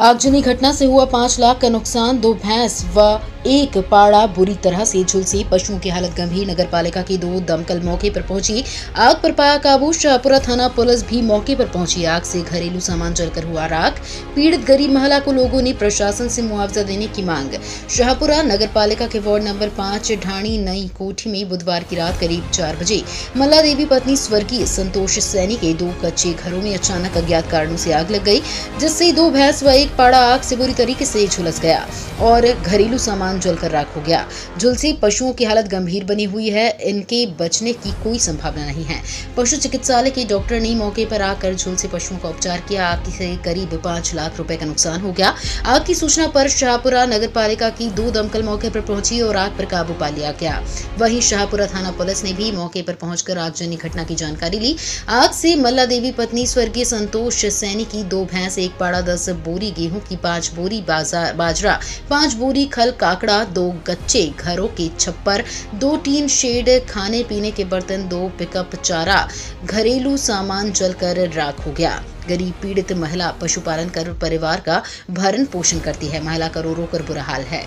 आगजनी घटना से हुआ पाँच लाख का नुकसान दो भैंस व एक पाड़ा बुरी तरह से झुलसी पशुओं की हालत गंभीर। नगर पालिका की दो दमकल मौके पर पहुँची। आग पर पाया काबू शाहपुरा थाना पुलिस भी मौके पर पहुँची। आग से घरेलू सामान जलकर हुआ राख। पीड़ित गरीब महिला को लोगों ने प्रशासन से मुआवजा देने की मांग। शाहपुरा नगर पालिका के वार्ड नंबर पाँच, ढाणी नई कोठी में बुधवार की रात करीब चार बजे मल्ला देवी पत्नी स्वर्गीय संतोष सैनी के दो कच्चे घरों में अचानक अज्ञात कारणों से आग लग गई, जिससे दो भैंस व एक पाड़ा आग से बुरी तरीके से झुलस गया और घरेलू सामान जलकर राख हो गया। झुलसी पशुओं की हालत गंभीर बनी हुई है। इनके बचने की कोई संभावना नहीं है। पशु चिकित्सालय के डॉक्टर ने मौके पर आकर झुलसे पशुओं का उपचार किया। आग से करीब पाँच लाख रुपए का नुकसान हो गया। आग की सूचना पर शाहपुरा नगर की दो दमकल मौके पर पहुँची और आग पर काबू पा लिया गया। वहीं शाहपुरा थाना पुलिस ने भी मौके पर पहुंचकर आगजनी घटना की जानकारी ली। आग से मल्ला देवी पत्नी स्वर्गीय संतोष सैनी की दो भैंस, एक पाड़ा दस बोरी गेहूँ की पाँच बोरी बाज़ार, पाँच बोरी खल काकड़ा दो गच्चे घरों के छप्पर, दो टीन शेड खाने पीने के बर्तन, दो पिकअप चारा, घरेलू सामान जलकर राख हो गया। गरीब पीड़ित महिला पशुपालन कर परिवार का भरण पोषण करती है। महिला का रो रो कर बुरा हाल है।